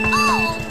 Oh!